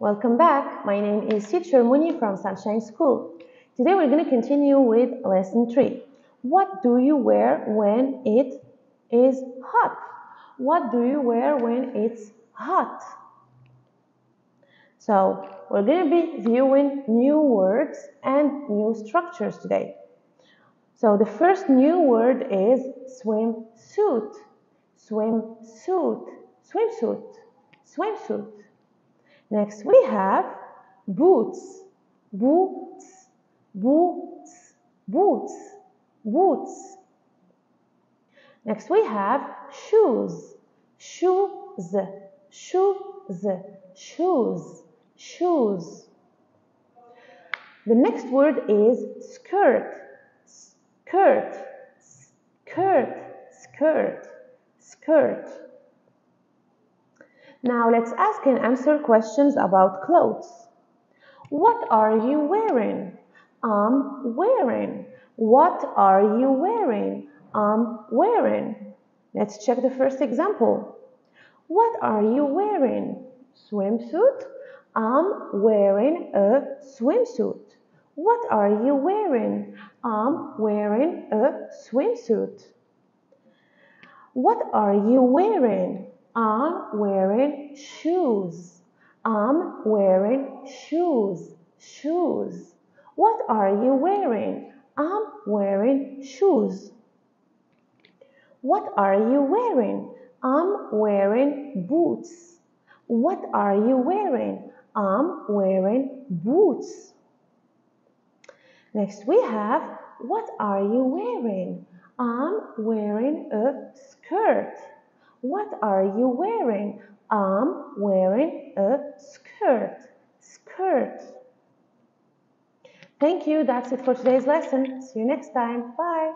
Welcome back. My name is teacher Muni from Sunshine School. Today we're going to continue with lesson 3. What do you wear when it is hot? What do you wear when it's hot? So, we're going to be viewing new words and new structures today. So, the first new word is swimsuit. Swimsuit. Swimsuit. Swimsuit. Next we have boots, boots, boots, boots, boots. Next we have shoes, shoes, shoes, shoes, shoes. The next word is skirt, skirt, skirt, skirt, skirt. Now let's ask and answer questions about clothes. What are you wearing? I'm wearing. What are you wearing? I'm wearing. Let's check the first example. What are you wearing? Swimsuit? I'm wearing a swimsuit. What are you wearing? I'm wearing a swimsuit. What are you wearing? I'm wearing shoes. I'm wearing shoes. Shoes. What are you wearing? I'm wearing shoes. What are you wearing? I'm wearing boots. What are you wearing? I'm wearing boots. Next we have, what are you wearing? I'm wearing a skirt. What are you wearing? I'm wearing a skirt. Skirt. Thank you. That's it for today's lesson. See you next time. Bye.